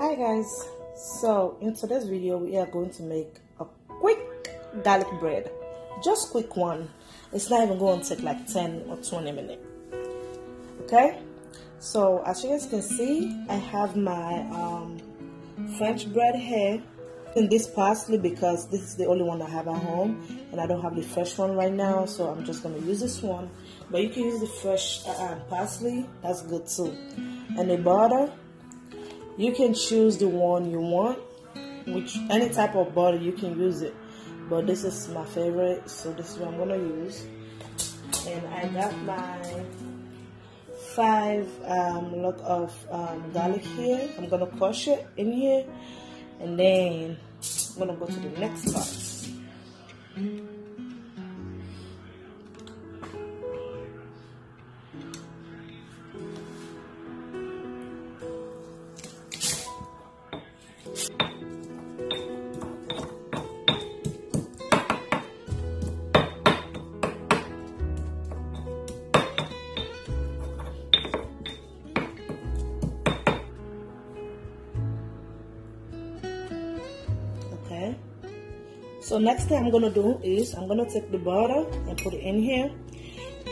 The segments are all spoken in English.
hi guys. So in today's video we are going to make a quick garlic bread. Just quick one. It's not even going to take like 10 or 20 minutes. Okay? So as you guys can see i have my um, french bread here in this parsley because this is the only one i have at home and i don't have the fresh one right now so i'm just going to use this one. But you can use the fresh uh, parsley. That's good too. And the butter you can choose the one you want which any type of butter you can use it. But this is my favorite so this is what i'm gonna use. And i got my five um, lot of um, garlic here. I'm gonna crush it in here and then i'm gonna go to the next part so next thing i'm gonna do is i'm gonna take the butter and put it in here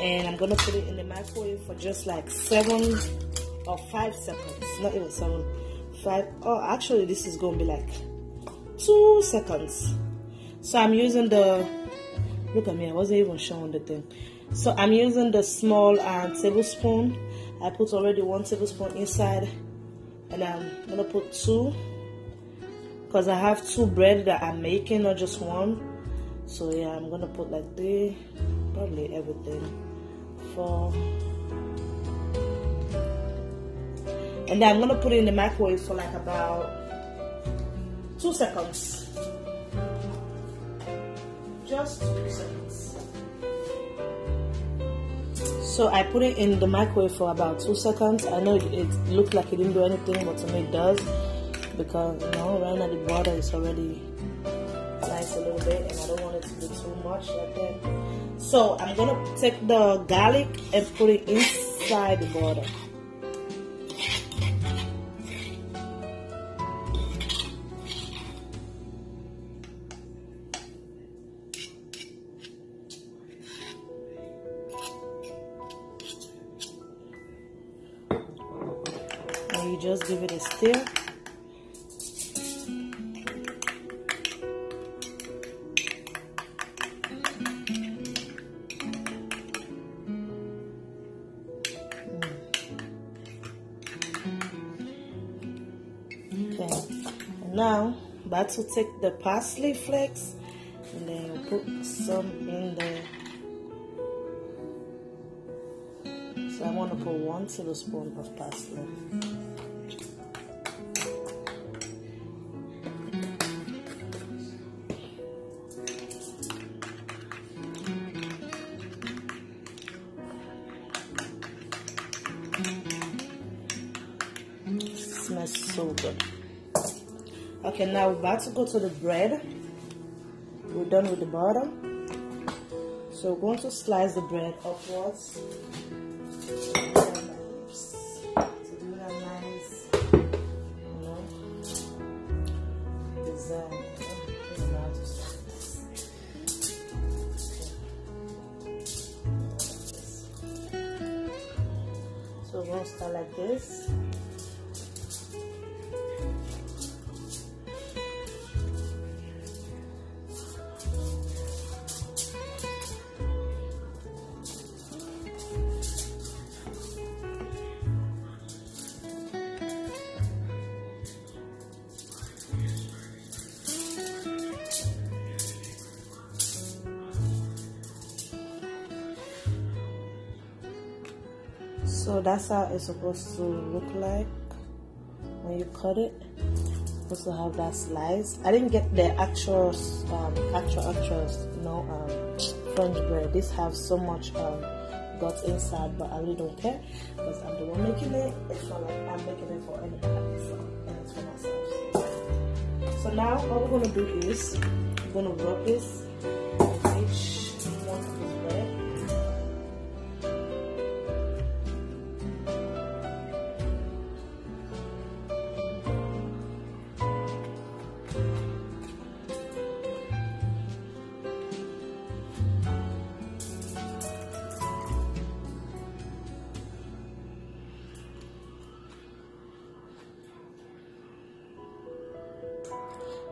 and i'm gonna put it in the microwave for just like seven or five seconds. Not even seven five oh actually this is gonna be like two seconds. So i'm using the look at me i wasn't even showing the thing. So i'm using the small uh, tablespoon. I put already one tablespoon inside and i'm gonna put two because I have two bread that I'm making, not just one. So yeah, I'm gonna put like three, probably everything, four, and then I'm gonna put it in the microwave for like about two seconds. Just two seconds. So I put it in the microwave for about two seconds. I know it, it looked like it didn't do anything, but to me it does because you know right now the butter is already nice a little bit and I don't want it to be too much like that. So I'm gonna take the garlic and put it inside the. And you just give it a stir. Okay, and now about to take the parsley flakes and then put some in there. So I want to put one tablespoon of parsley. So good. Okay, now we're about to go to the bread. We're done with the butter. So we're going to slice the bread upwards. So we're going to start like this. So that's how it's supposed to look like when you cut it. Supposed to have that slice. I didn't get the actual, um, actual, actual, you know, um, French bread. This have so much um, guts inside, but I really don't care because I'm the one making it. It's not like I'm making it for anybody, so and it's for myself. So now all we're gonna do is we're gonna rub this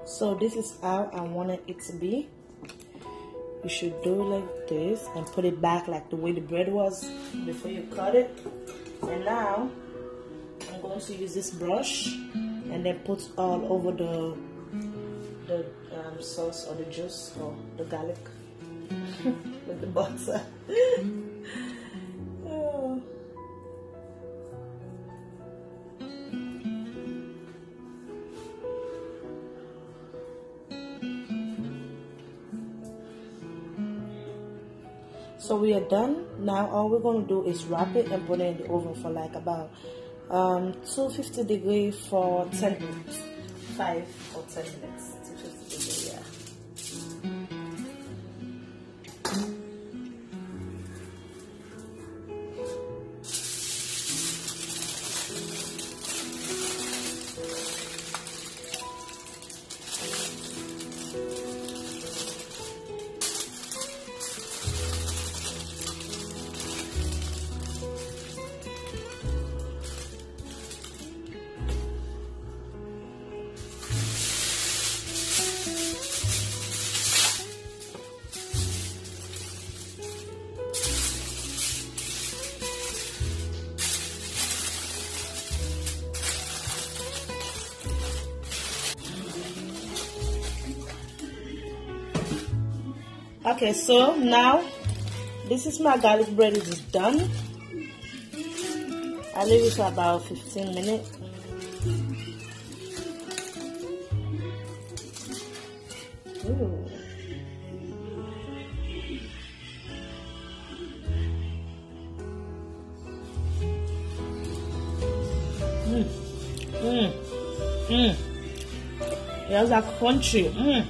so this is how I wanted it to be. You should do like this and put it back like the way the bread was before you cut it. And now I'm going to use this brush and then put all over the the um, sauce or the juice or the garlic with the butter so we are done. Now all we're going to do is wrap it and put it in the oven for like about um, 250 degree for 10 minutes. 5 or 10 minutes okay so now this is my garlic bread it is done I leave it for about 15 minutes. Mmm. Mmm. Mmm. Yeah, it's like crunchy. Mmm.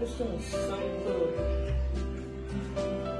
This thing is so good.